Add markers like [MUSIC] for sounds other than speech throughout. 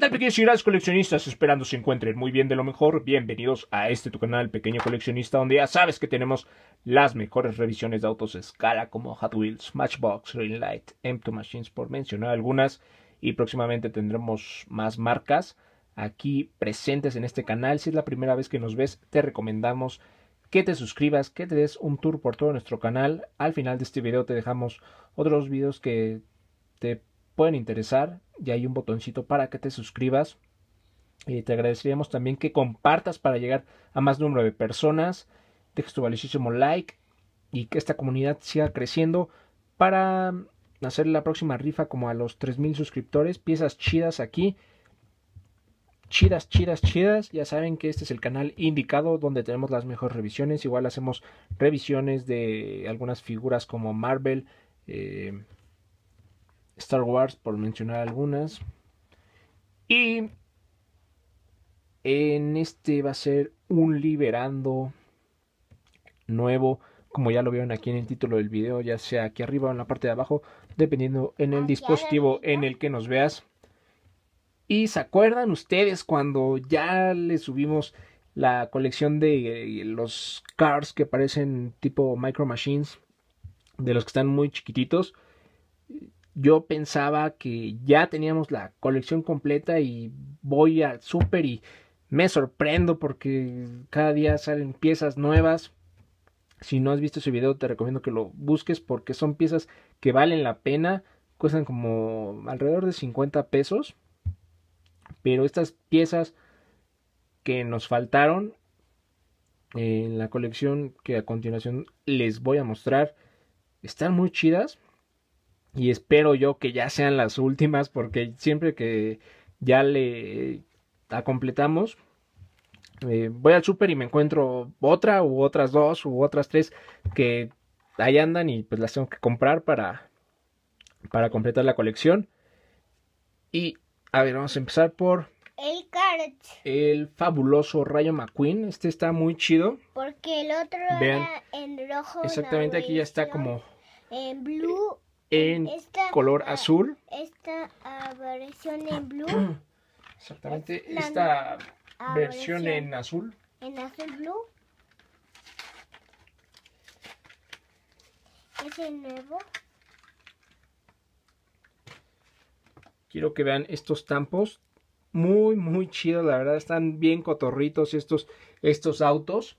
tal pequeños y grandes coleccionistas? Esperando se encuentren muy bien de lo mejor. Bienvenidos a este tu canal Pequeño Coleccionista donde ya sabes que tenemos las mejores revisiones de autos escala como Hot Wheels, Matchbox, Light, M2 Machines por mencionar algunas y próximamente tendremos más marcas aquí presentes en este canal. Si es la primera vez que nos ves te recomendamos que te suscribas, que te des un tour por todo nuestro canal. Al final de este video te dejamos otros videos que te pueden interesar y hay un botoncito para que te suscribas. Y te agradeceríamos también que compartas para llegar a más número de personas. Dejes tu valiosísimo like y que esta comunidad siga creciendo para hacer la próxima rifa como a los 3000 suscriptores. Piezas chidas aquí. Chidas, chidas, chidas. Ya saben que este es el canal indicado donde tenemos las mejores revisiones. Igual hacemos revisiones de algunas figuras como Marvel, eh, Star Wars, por mencionar algunas. Y en este va a ser un liberando nuevo, como ya lo vieron aquí en el título del video, ya sea aquí arriba o en la parte de abajo, dependiendo en el dispositivo en el que nos veas. Y se acuerdan ustedes cuando ya le subimos la colección de los cars que parecen tipo micro machines, de los que están muy chiquititos yo pensaba que ya teníamos la colección completa y voy al super y me sorprendo porque cada día salen piezas nuevas. Si no has visto ese video te recomiendo que lo busques porque son piezas que valen la pena. Cuestan como alrededor de 50 pesos. Pero estas piezas que nos faltaron en la colección que a continuación les voy a mostrar están muy chidas y espero yo que ya sean las últimas porque siempre que ya le la completamos eh, voy al super y me encuentro otra u otras dos u otras tres que ahí andan y pues las tengo que comprar para para completar la colección y a ver vamos a empezar por el fabuloso Rayo McQueen. Este está muy chido. Porque el otro era en rojo. Exactamente, aquí ya está como. En blue en color azul. Esta versión en blue. [CLEARS THROAT] Exactamente, esta versión en azul. En azul blue. Es el nuevo. Quiero que vean estos tampos. Muy, muy chidos, la verdad. Están bien cotorritos estos, estos autos.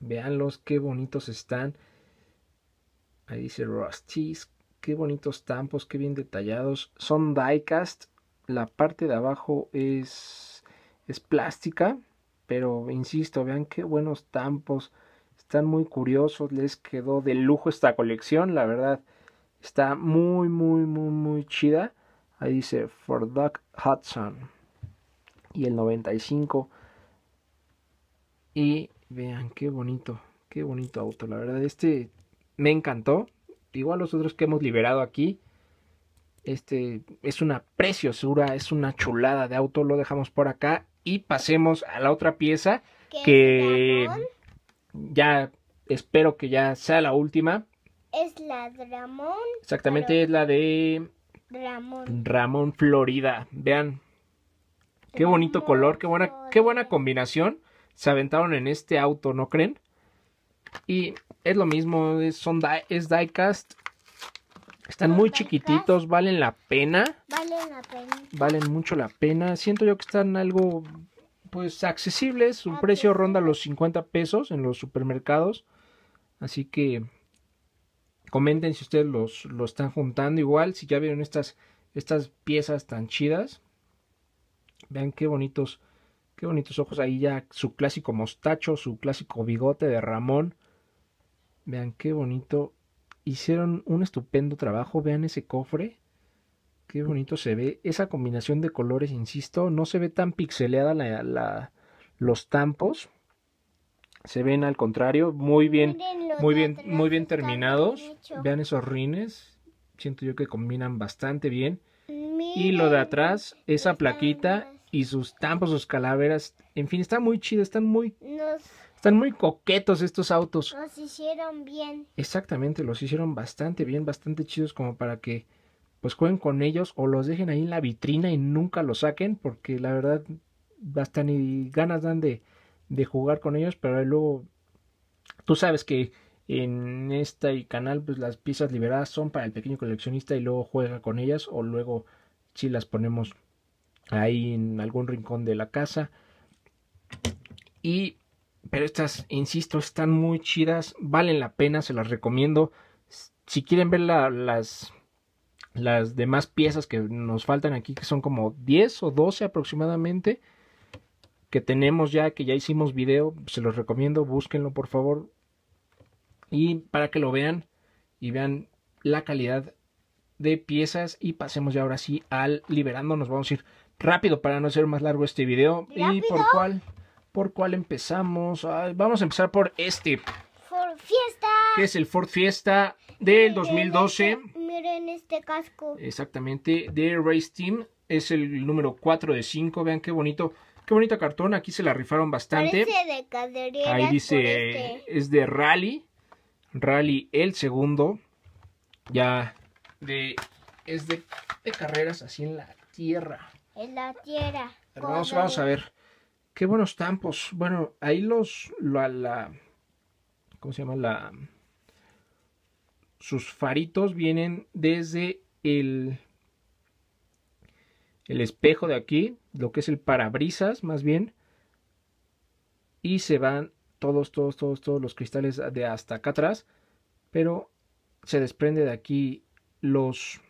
Veanlos, qué bonitos están. Ahí dice Rusties. Qué bonitos tampos, qué bien detallados. Son diecast. La parte de abajo es, es plástica. Pero insisto, vean qué buenos tampos. Están muy curiosos. Les quedó de lujo esta colección. La verdad, está muy, muy, muy, muy chida. Ahí dice For Doug Hudson. Y el 95. Y vean qué bonito. Qué bonito auto. La verdad, este me encantó. Igual los otros que hemos liberado aquí. Este es una preciosura, es una chulada de auto. Lo dejamos por acá. Y pasemos a la otra pieza. Que ya espero que ya sea la última. Es la Ramón. Exactamente, es la de Ramón. Ramón Florida. Vean. Qué bonito color, qué buena, qué buena combinación. Se aventaron en este auto, ¿no creen? Y es lo mismo, es, son es diecast. Están muy chiquititos, valen la pena. Valen la pena. Valen mucho la pena. Siento yo que están algo pues accesibles. Su precio ronda los 50 pesos en los supermercados. Así que comenten si ustedes los, lo están juntando igual. Si ya vieron estas, estas piezas tan chidas. Vean qué bonitos, qué bonitos ojos. Ahí ya su clásico mostacho, su clásico bigote de Ramón. Vean qué bonito. Hicieron un estupendo trabajo. Vean ese cofre. Qué bonito se ve. Esa combinación de colores, insisto, no se ve tan pixeleada la, los tampos. Se ven al contrario, muy bien, muy bien, muy bien terminados. Vean esos rines. Siento yo que combinan bastante bien. Y lo de atrás, esa plaquita y sus tampos, sus calaveras. En fin, está muy chido, están muy... Están muy coquetos estos autos. Los hicieron bien. Exactamente, los hicieron bastante bien, bastante chidos como para que pues jueguen con ellos o los dejen ahí en la vitrina y nunca los saquen porque la verdad hasta ni ganas dan de, de jugar con ellos, pero luego tú sabes que en este canal pues las piezas liberadas son para el pequeño coleccionista y luego juega con ellas o luego si las ponemos ahí en algún rincón de la casa y pero estas insisto están muy chidas valen la pena se las recomiendo. Si quieren ver las las demás piezas que nos faltan aquí que son como 10 o 12 aproximadamente que tenemos ya que ya hicimos video se los recomiendo búsquenlo por favor. Y para que lo vean y vean la calidad de piezas y pasemos ya ahora sí al liberando nos vamos a ir rápido para no hacer más largo este video. Y por cuál por cuál empezamos vamos a empezar por este Ford Fiesta que es el Ford Fiesta del 2012 miren este casco exactamente de Race Team es el número 4 de 5 vean qué bonito qué bonito cartón aquí se la rifaron bastante de ahí dice este. es de rally Rally el segundo. Ya de es de, carreras así en la tierra. En la tierra. vamos, vamos a ver. Qué buenos tampos. Bueno, ahí los la, la ¿cómo se llama? La sus faritos vienen desde el el espejo de aquí, lo que es el parabrisas más bien, y se van todos, todos, todos, todos los cristales de hasta acá atrás, pero se desprende de aquí los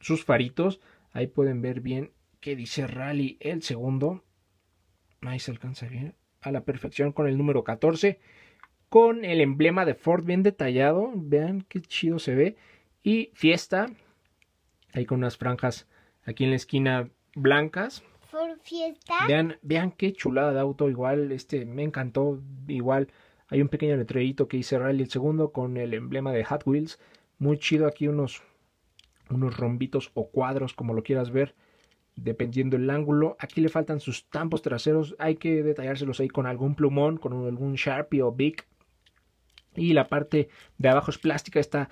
sus faritos. Ahí pueden ver bien que dice Rally el segundo. Ahí se alcanza bien a la perfección con el número 14. Con el emblema de Ford bien detallado. Vean qué chido se ve. Y fiesta. Ahí con unas franjas aquí en la esquina blancas fiesta. Vean, vean qué chulada de auto, igual, este me encantó, igual hay un pequeño letrerito que dice Rally el segundo con el emblema de Hot Wheels, muy chido aquí unos unos rombitos o cuadros como lo quieras ver, dependiendo el ángulo. Aquí le faltan sus tampos traseros, hay que detallárselos ahí con algún plumón, con algún Sharpie o Big. Y la parte de abajo es plástica, esta,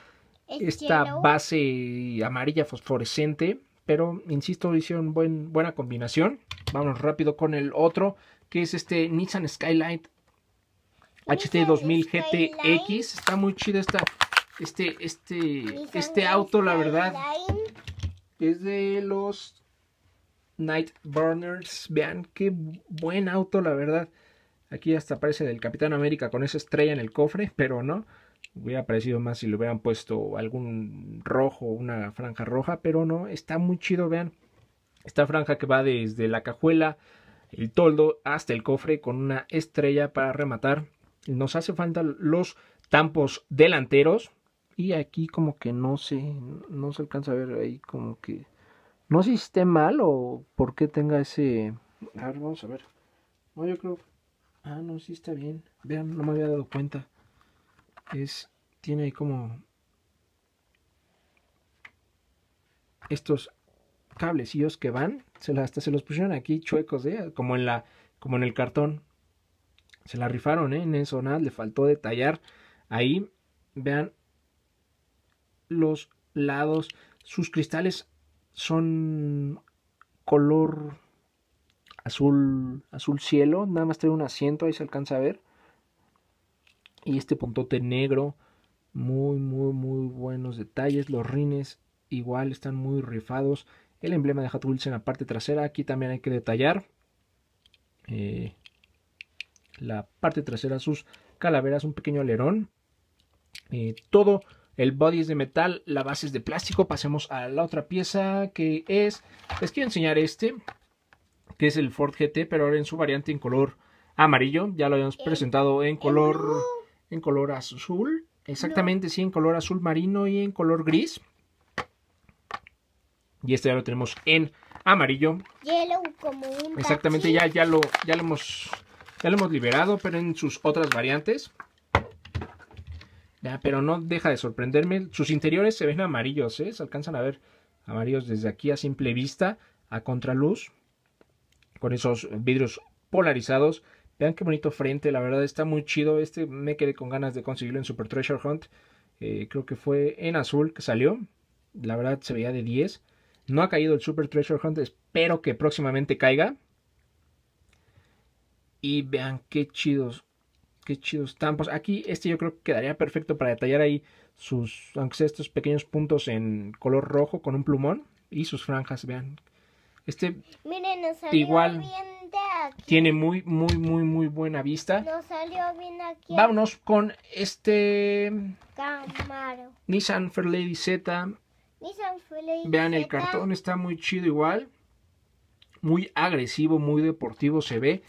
esta base amarilla fosforescente pero insisto, hicieron buen, buena combinación. Vamos rápido con el otro, que es este Nissan Skyline HT 2000 GTX. Está muy chido esta, este, este, este auto, la verdad. Es de los Night Burners. Vean qué buen auto, la verdad. Aquí hasta aparece del Capitán América con esa estrella en el cofre, pero no. Hubiera parecido más si le hubieran puesto algún rojo, una franja roja, pero no, está muy chido, vean. Esta franja que va desde la cajuela, el toldo, hasta el cofre con una estrella para rematar. Nos hace falta los tampos delanteros. Y aquí como que no se, no se alcanza a ver ahí como que... No sé si esté mal o por qué tenga ese... A ver, vamos a ver. No, yo creo... Ah, no, sí está bien. Vean, no me había dado cuenta es tiene ahí como estos cablecillos que van, se hasta se los pusieron aquí chuecos, ¿eh? como en la como en el cartón. Se la rifaron, ¿eh? en eso nada, le faltó detallar. Ahí vean los lados, sus cristales son color azul azul cielo, nada más trae un asiento, ahí se alcanza a ver. Y este puntote negro muy muy muy buenos detalles. Los rines igual están muy rifados. El emblema de Hot en la parte trasera aquí también hay que detallar. Eh, la parte trasera sus calaveras un pequeño alerón. Eh, todo el body es de metal la base es de plástico pasemos a la otra pieza que es les quiero enseñar este que es el Ford GT pero ahora en su variante en color amarillo ya lo habíamos presentado en color en color azul. Exactamente, sí, en color azul marino y en color gris. Y este ya lo tenemos en amarillo. como un Exactamente, ya, ya, lo, ya, lo hemos, ya lo hemos liberado, pero en sus otras variantes. Ya, pero no deja de sorprenderme. Sus interiores se ven amarillos, ¿eh? Se alcanzan a ver amarillos desde aquí a simple vista, a contraluz. Con esos vidrios polarizados. Vean qué bonito frente, la verdad está muy chido. Este me quedé con ganas de conseguirlo en Super Treasure Hunt. Eh, creo que fue en azul que salió. La verdad se veía de 10. No ha caído el Super Treasure Hunt. Espero que próximamente caiga. Y vean qué chidos. Qué chidos tampos. Aquí este yo creo que quedaría perfecto para detallar ahí sus, aunque sea estos pequeños puntos en color rojo con un plumón. Y sus franjas, vean. Este Miren, nos salió Igual. bien de aquí. tiene muy, muy, muy, muy buena vista. Nos salió bien aquí. Vámonos con este Camaro. Nissan Fairlady Z. Nissan Fairlady Vean el cartón, está muy chido igual. Muy agresivo, muy deportivo se ve.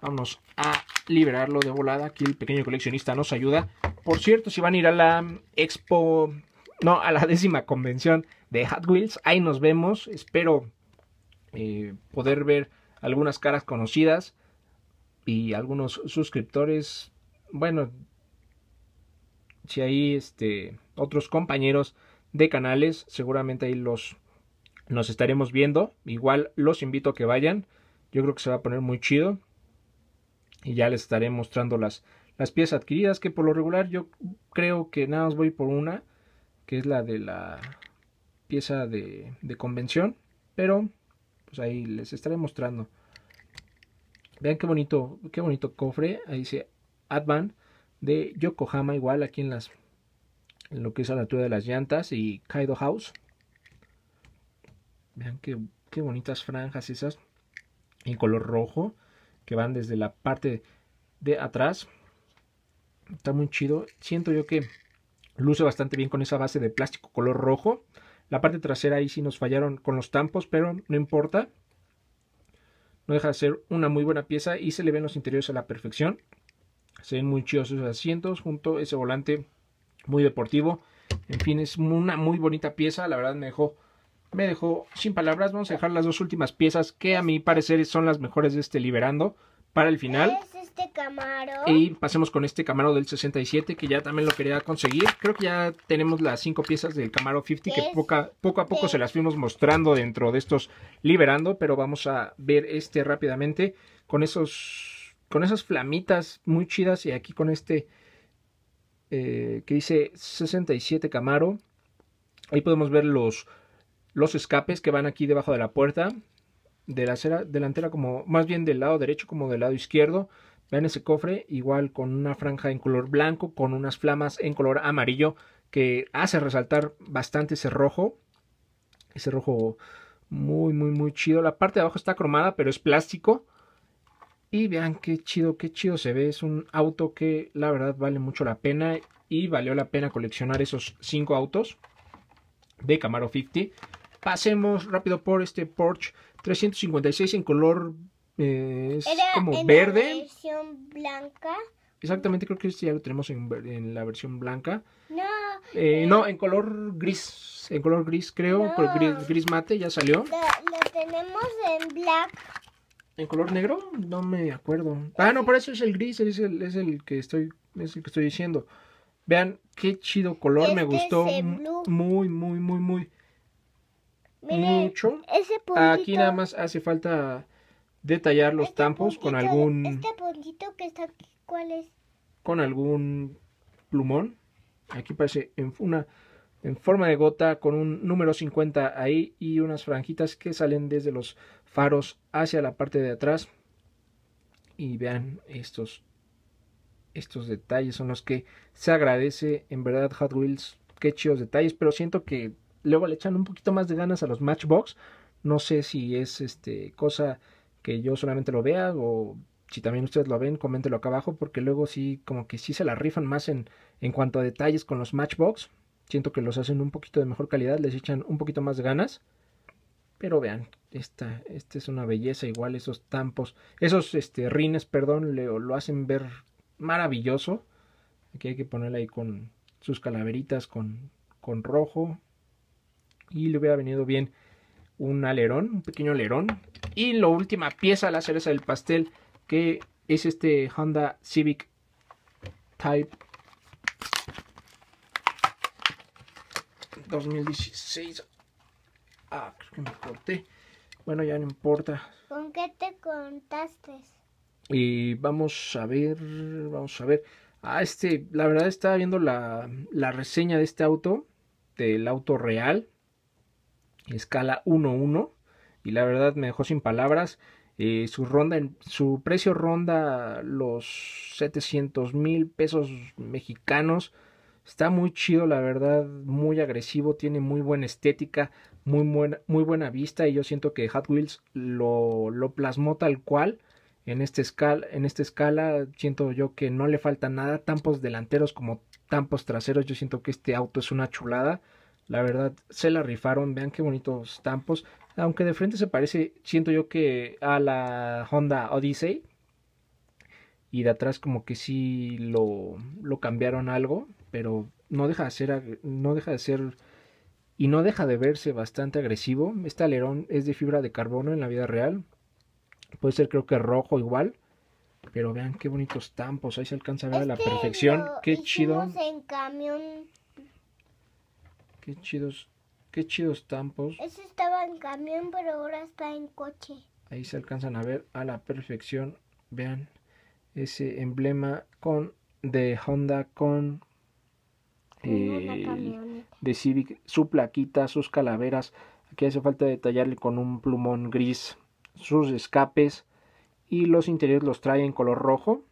Vamos a liberarlo de volada. Aquí el pequeño coleccionista nos ayuda. Por cierto, si van a ir a la expo, no, a la [LAUGHS] décima convención de Hot Wheels, ahí nos vemos. Espero eh, poder ver algunas caras conocidas y algunos suscriptores. Bueno, si hay este, otros compañeros de canales, seguramente ahí los nos estaremos viendo. Igual los invito a que vayan. Yo creo que se va a poner muy chido. Y ya les estaré mostrando las, las piezas adquiridas. Que por lo regular yo creo que nada más voy por una. Que es la de la pieza de, de convención. Pero pues ahí les estaré mostrando. Vean qué bonito, qué bonito cofre. Ahí dice Advan de Yokohama. Igual aquí en las en lo que es a la altura de las llantas. Y Kaido House. Vean qué, qué bonitas franjas esas. En color rojo. Que van desde la parte de atrás. Está muy chido. Siento yo que luce bastante bien con esa base de plástico color rojo. La parte trasera ahí sí nos fallaron con los tampos, pero no importa. No deja de ser una muy buena pieza y se le ven los interiores a la perfección. Se ven muy chidos esos asientos junto a ese volante muy deportivo. En fin, es una muy bonita pieza. La verdad me dejó, me dejó sin palabras. Vamos a dejar las dos últimas piezas que a mi parecer son las mejores de este Liberando para el final. Es este Camaro. Y pasemos con este Camaro del 67 que ya también lo quería conseguir. Creo que ya tenemos las cinco piezas del Camaro 50 que poca- poco a poco se las fuimos mostrando dentro de estos liberando, pero vamos a ver este rápidamente con esos con esas flamitas muy chidas y aquí con este eh, que dice 67 Camaro. Ahí podemos ver los los escapes que van aquí debajo de la puerta de la acera delantera como más bien del lado derecho como del lado izquierdo Vean ese cofre, igual con una franja en color blanco, con unas flamas en color amarillo, que hace resaltar bastante ese rojo. Ese rojo muy, muy, muy chido. La parte de abajo está cromada, pero es plástico. Y vean qué chido, qué chido se ve. Es un auto que la verdad vale mucho la pena. Y valió la pena coleccionar esos cinco autos de Camaro 50. Pasemos rápido por este Porsche 356 en color eh, es Era como en la verde. versión blanca. Exactamente, creo que este ya lo tenemos en, la versión blanca. No, Eh, no, en color gris. En color gris, creo. No. color Gris, gris mate, ya salió. la- lo tenemos en black. ¿En color negro? No me acuerdo. Ah, no, por eso es el gris, es el, es el que estoy, es el que estoy diciendo. Vean qué chido color, me Este gustó mu- blue. muy, muy, muy, muy Mucho. ese puntito. Aquí nada más hace falta detallar los este tampos con algún Este puntito que está aquí, ¿cuál es? con algún plumón. Aquí parece en una en forma de gota con un número 50 ahí y unas franjitas que salen desde los faros hacia la parte de atrás. Y vean estos estos detalles son los que se agradece en verdad Hot Wheels. Qué chidos detalles, pero siento que luego le echan un poquito más de ganas a los Matchbox. No sé si es este cosa que yo solamente lo vea o si también ustedes lo ven, coméntenlo acá abajo porque luego sí como que sí se la rifan más en en cuanto a detalles con los Matchbox. Siento que los hacen un poquito de mejor calidad, les echan un poquito más de ganas. Pero vean, esta, esta es una belleza igual, esos tampos, esos este, rines, perdón, le- lo hacen ver maravilloso. Aquí hay que ponerle ahí con sus calaveritas con, con rojo. Y le hubiera venido bien un alerón, un pequeño alerón. Y la última pieza, la cereza del pastel, que es este Honda Civic Type 2016. Ah, creo que me corté. Bueno, ya no importa. ¿Con qué te contaste? Y vamos a ver, vamos a ver. Ah, este, la verdad estaba viendo la, la reseña de este auto, del auto real. Escala 1-1 y la verdad me dejó sin palabras. Eh, su ronda, su precio ronda los 700 mil pesos mexicanos. Está muy chido, la verdad, muy agresivo, tiene muy buena estética, muy buena, muy buena vista y yo siento que Hot Wheels lo, lo plasmó tal cual en, este escala, en esta escala. Siento yo que no le falta nada, tampos delanteros como tampos traseros. Yo siento que este auto es una chulada. La verdad, se la rifaron. Vean qué bonitos tampos. Aunque de frente se parece, siento yo que a la Honda Odyssey. Y de atrás como que sí lo, lo cambiaron algo. Pero no deja de ser, no deja de ser y no deja de verse bastante agresivo. Este alerón es de fibra de carbono en la vida real. Puede ser creo que rojo igual. Pero vean qué bonitos tampos. Ahí se alcanza a ver a la perfección. Qué chido. en camión. Qué chidos. Qué chidos tampos. Ese estaba en camión, pero ahora está en coche. Ahí se alcanzan a ver a la perfección. Vean ese emblema con de Honda con eh, de Civic, su plaquita, sus calaveras. Aquí hace falta detallarle con un plumón gris sus escapes y los interiores los trae en color rojo.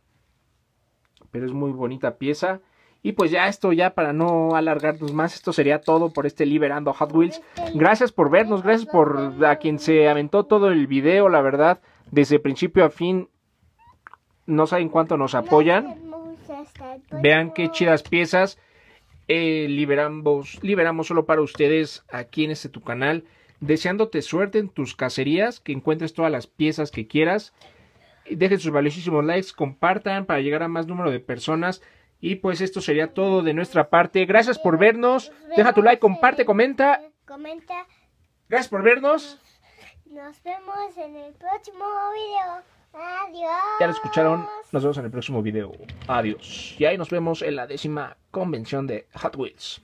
Pero es muy bonita pieza. Y pues ya esto, ya para no alargarnos más, esto sería todo por este Liberando Hot Wheels. Gracias por vernos, gracias por a quien se aventó todo el video, la verdad, desde principio a fin. No saben cuánto nos apoyan. Vean qué chidas piezas. eh, liberamos, liberamos solo para ustedes aquí en este tu canal. Deseándote suerte en tus cacerías, que encuentres todas las piezas que quieras. Dejen sus valiosísimos likes, compartan para llegar a más número de personas. Y pues esto sería todo de nuestra parte. Gracias por vernos. Nos Deja tu like, comparte, en- comenta. Comenta. Gracias por vernos. Nos vemos en el próximo video. Adiós. Ya lo escucharon. Nos vemos en el próximo video. Adiós. Y ahí nos vemos en la décima convención de Hot Wheels.